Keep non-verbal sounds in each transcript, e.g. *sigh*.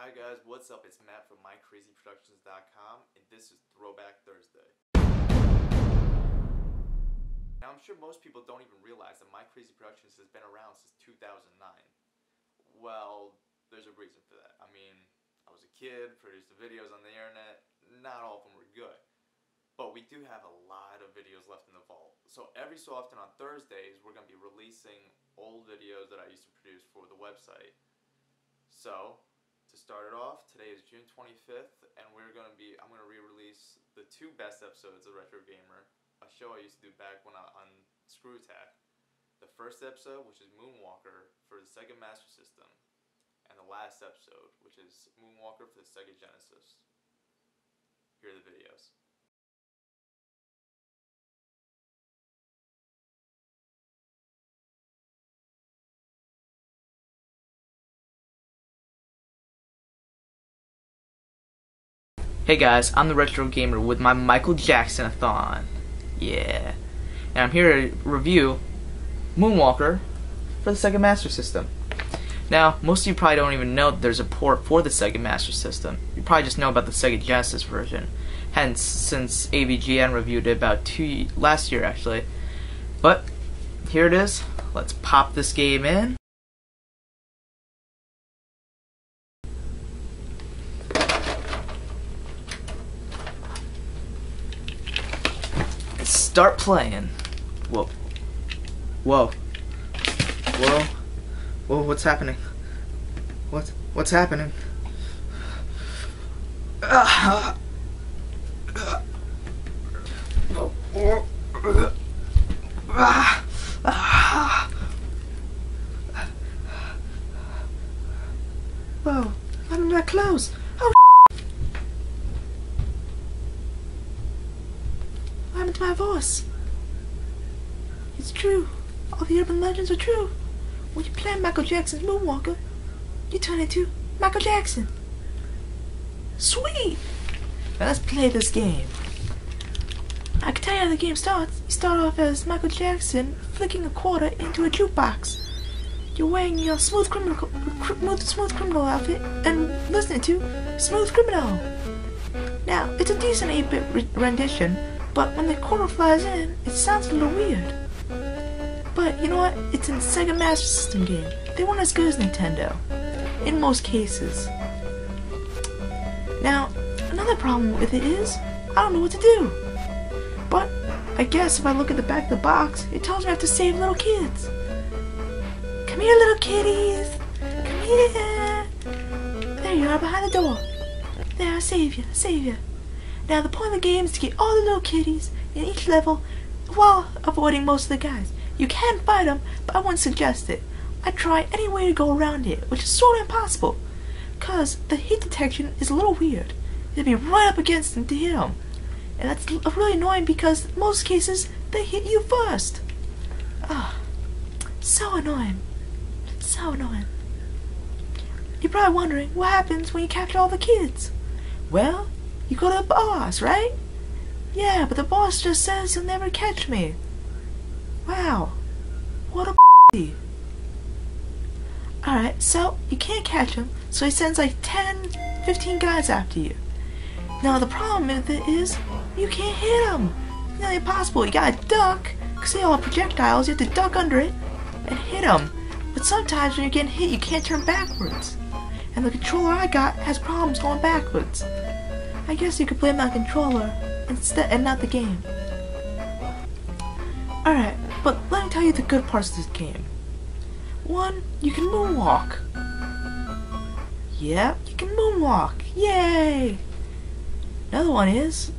Hi guys, what's up? It's Matt from MyCrazyProductions.com, and this is Throwback Thursday. Now, I'm sure most people don't even realize that My Crazy Productions has been around since 2009. Well, there's a reason for that. I mean, I was a kid, produced the videos on the internet. Not all of them were good, but we do have a lot of videos left in the vault. So every so often on Thursdays, we're gonna be releasing old videos that I used to produce for the website. So to start it off, today is June 25th, and we're gonna be. I'm gonna re-release the two best episodes of Retro Gamer, a show I used to do back when I on ScrewAttack. The first episode, which is Moonwalker for the Sega Master System, and the last episode, which is Moonwalker for the Sega Genesis. Here are the videos. Hey guys, I'm the Retro Gamer with my Michael Jackson-a-thon. Yeah. And I'm here to review Moonwalker for the Sega Master System. Now, most of you probably don't even know that there's a port for the Sega Master System. You probably just know about the Sega Genesis version. Hence, since AVGN reviewed it about two last year actually. But here it is. Let's pop this game in. Start playing. Whoa. Whoa. Whoa. Whoa, what's happening? What? What's happening? Ah. Whoa, I'm in my clothes. Oh, What happened to my voice? It's true. All the urban legends are true. When you play Michael Jackson's Moonwalker, you turn into Michael Jackson. Sweet! Now let's play this game. I can tell you how the game starts. You start off as Michael Jackson flicking a quarter into a jukebox. You're wearing your smooth criminal, smooth, smooth criminal outfit and listening to Smooth Criminal. Now, it's a decent 8-bit rendition, but when the quarter flies in, it sounds a little weird. You know what? It's a Sega Master System game. They weren't as good as Nintendo. In most cases. Now, another problem with it is, I don't know what to do. But, I guess if I look at the back of the box, it tells me I have to save little kids. Come here, little kitties. Come here. There you are behind the door. There, I save you, I save you. Now, the point of the game is to get all the little kitties in each level while avoiding most of the guys. You can fight them, but I wouldn't suggest it. I try any way to go around it, which is sort of impossible. Because the heat detection is a little weird. You'd be right up against them to hit them. And that's really annoying because most cases, they hit you first. Ah, so annoying. So annoying. You're probably wondering what happens when you capture all the kids. Well, you go to the boss, right? Yeah, but the boss just says he'll never catch me. Wow. What a *laughs* Alright, so you can't catch him, so he sends like 10, 15 guys after you. Now the problem with it is, you can't hit him. Nearly impossible. You gotta duck, because they all have projectiles, you have to duck under it and hit them. But sometimes when you're getting hit, you can't turn backwards. And the controller I got has problems going backwards. I guess you could blame my controller instead and not the game. Alright, but let me tell you the good parts of this game. One, you can moonwalk. Yep, you can moonwalk. Yay! Another one is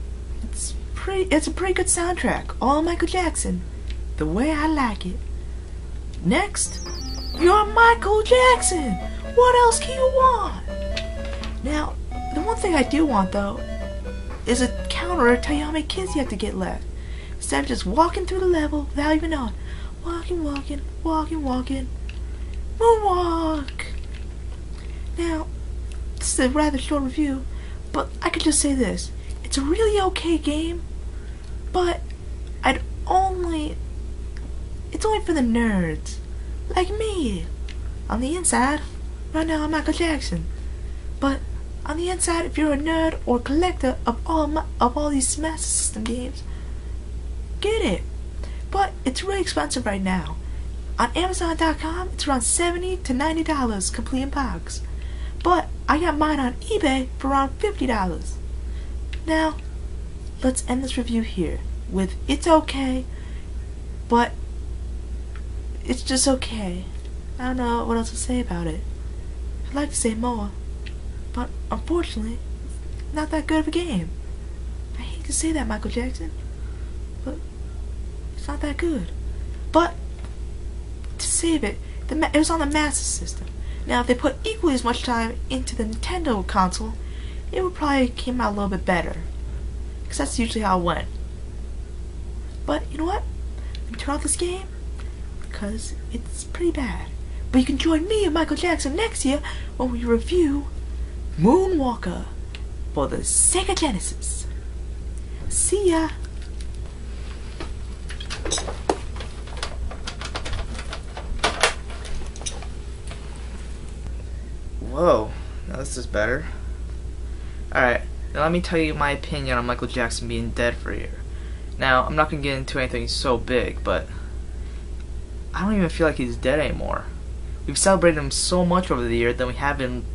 it's pretty it's a pretty good soundtrack. All Michael Jackson. The way I like it. Next, you're Michael Jackson! What else can you want? Now, the one thing I do want, though, is a counter to how many kids you have to get left. Instead of just walking through the level without even knowing. Walking, walking, walking, walking. Moonwalk! Now, this is a rather short review, but I could just say this. It's a really okay game, but I'd only... It's only for the nerds. Like me. On the inside, right now I'm Michael Jackson. But on the inside, if you're a nerd or collector of all ma- of all these Master System games, get it. But it's really expensive right now. On Amazon.com, it's around seventy to ninety dollars complete in box. But I got mine on eBay for around fifty dollars. Now, let's end this review here with it's okay, but it's just okay. I don't know what else to say about it. I'd like to say more, but unfortunately, not that good of a game. I hate to say that, Michael Jackson, it's not that good. But to save it, the it was on the Master System. Now, if they put equally as much time into the Nintendo console, it would probably came out a little bit better. Because that's usually how it went. But you know what? Let me turn off this game because it's pretty bad. But you can join me and Michael Jackson next year when we review Moonwalker for the Sega Genesis. See ya! Oh, Whoa, now this is better. Alright, now let me tell you my opinion on Michael Jackson being dead for a year. Now, I'm not gonna get into anything so big, but I don't even feel like he's dead anymore. We've celebrated him so much over the year than we have in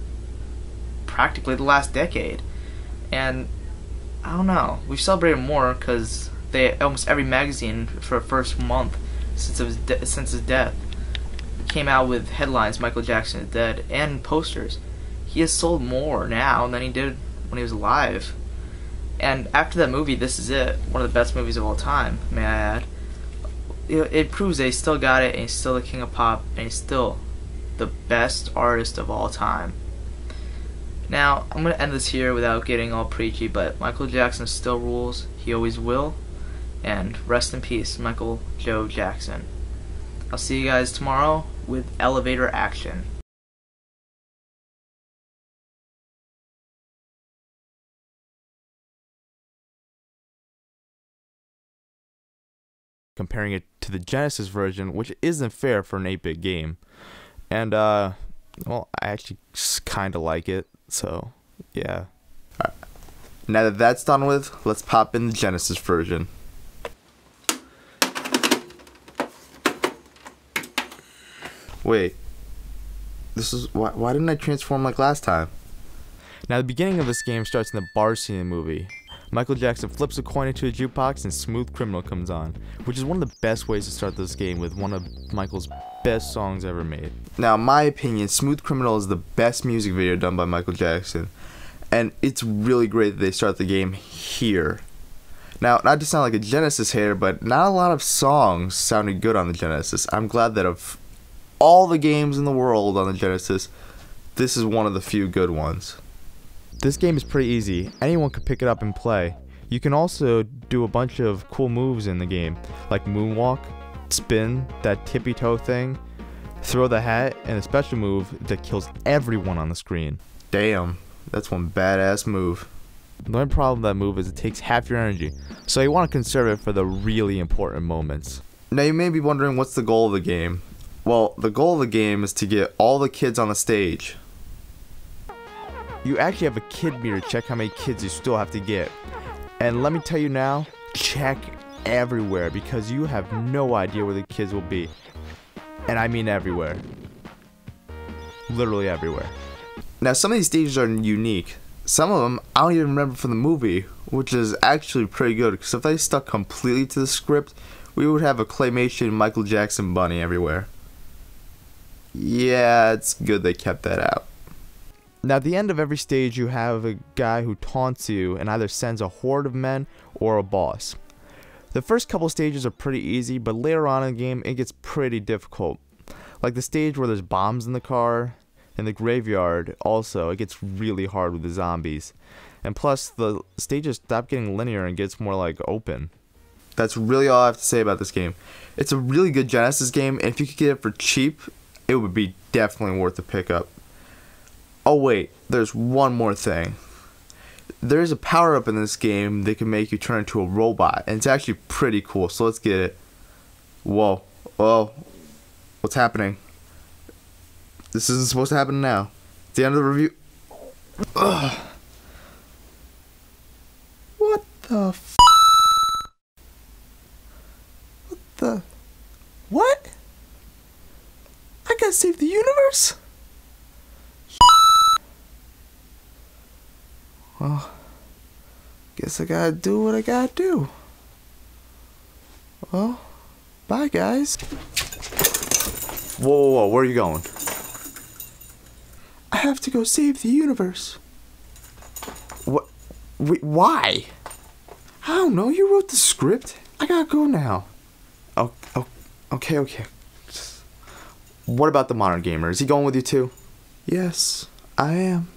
practically the last decade. And I don't know, we've celebrated more because they almost every magazine for the first month since his de- since his death came out with headlines Michael Jackson is dead and posters. He has sold more now than he did when he was alive. And after that movie, This Is It, one of the best movies of all time, may I add, it, it proves that he still got it and he's still the king of pop and he's still the best artist of all time. Now, I'm going to end this here without getting all preachy, but Michael Jackson still rules. He always will. And rest in peace, Michael Joe Jackson. I'll see you guys tomorrow with elevator action. comparing it to the Genesis version, which isn't fair for an 8 bit game. And, uh, well, I actually kind of like it, so yeah. Now that that's done with, let's pop in the Genesis version. Wait. This is why why didn't I transform like last time? Now, the beginning of this game starts in the bar scene in the movie. Michael Jackson flips a coin into a jukebox and Smooth Criminal comes on, which is one of the best ways to start this game with one of Michael's best songs ever made. Now, in my opinion, Smooth Criminal is the best music video done by Michael Jackson. And it's really great that they start the game here. Now, not to sound like a Genesis hater, but not a lot of songs sounded good on the Genesis. I'm glad that of all the games in the world on the Genesis, this is one of the few good ones. This game is pretty easy. Anyone could pick it up and play. You can also do a bunch of cool moves in the game, like moonwalk, spin, that tippy toe thing, throw the hat, and a special move that kills everyone on the screen. Damn, that's one badass move. The only problem with that move is it takes half your energy, so you want to conserve it for the really important moments. Now, you may be wondering what's the goal of the game. Well, the goal of the game is to get all the kids on the stage. You actually have a kid meter to check how many kids you still have to get. And let me tell you now, check everywhere because you have no idea where the kids will be. And I mean everywhere. Literally everywhere. Now, some of these stages are unique. Some of them I don't even remember from the movie, which is actually pretty good. Because if they stuck completely to the script, we would have a claymation Michael Jackson bunny everywhere. Yeah, it's good they kept that out. Now, at the end of every stage, you have a guy who taunts you and either sends a horde of men or a boss. The first couple stages are pretty easy, but later on in the game, it gets pretty difficult. Like the stage where there's bombs in the car, in the graveyard, also, it gets really hard with the zombies. And plus, the stages stop getting linear and gets more like open. That's really all I have to say about this game. It's a really good Genesis game, and if you could get it for cheap, it would be definitely worth the pickup. Oh wait, there's one more thing. There's a power up in this game that can make you turn into a robot, and it's actually pretty cool. So let's get it. Whoa, whoa, what's happening? This isn't supposed to happen now. It's the end of the review. Ugh. What the f- What the What? I gotta save the universe? Well, guess I gotta do what I gotta do. Well, bye guys. Whoa, whoa, whoa, where are you going? I have to go save the universe. What? Wait, why? I don't know. You wrote the script. I gotta go now. Oh, oh okay, okay. What about the modern gamer? Is he going with you too? Yes, I am.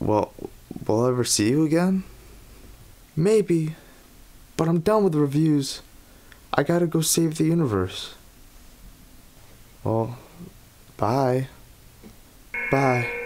Well, will I ever see you again? Maybe. But I'm done with the reviews. I gotta go save the universe. Well, bye. Bye.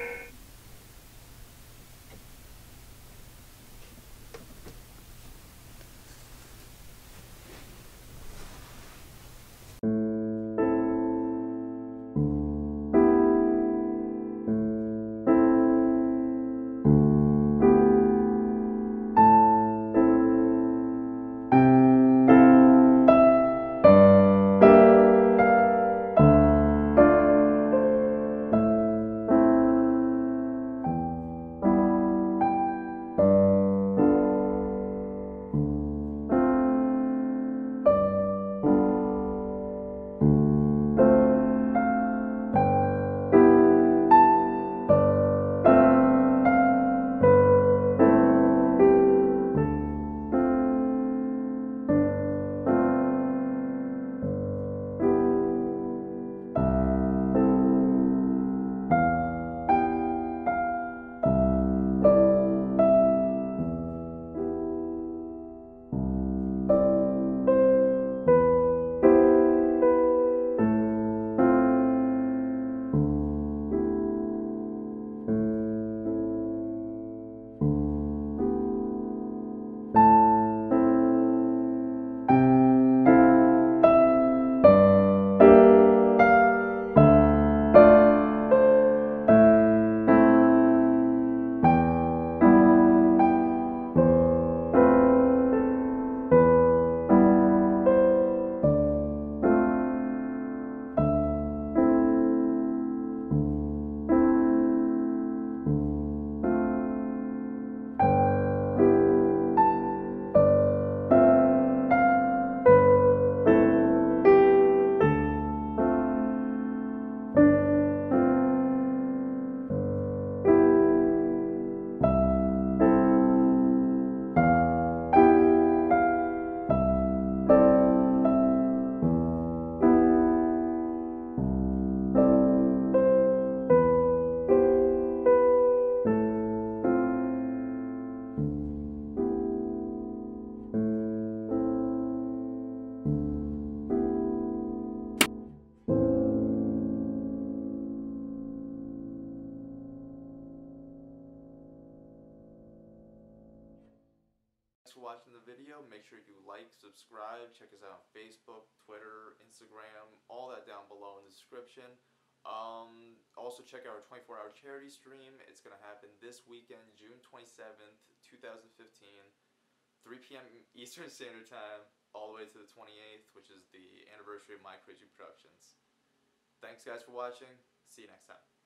For watching the video. Make sure you like, subscribe, check us out on Facebook, Twitter, Instagram, all that down below in the description. Um, also check out our 24-hour charity stream. It's going to happen this weekend, June 27th, 2015, 3 p.m. *laughs* Eastern Standard Time, all the way to the 28th, which is the anniversary of My Crazy Productions. Thanks guys for watching. See you next time.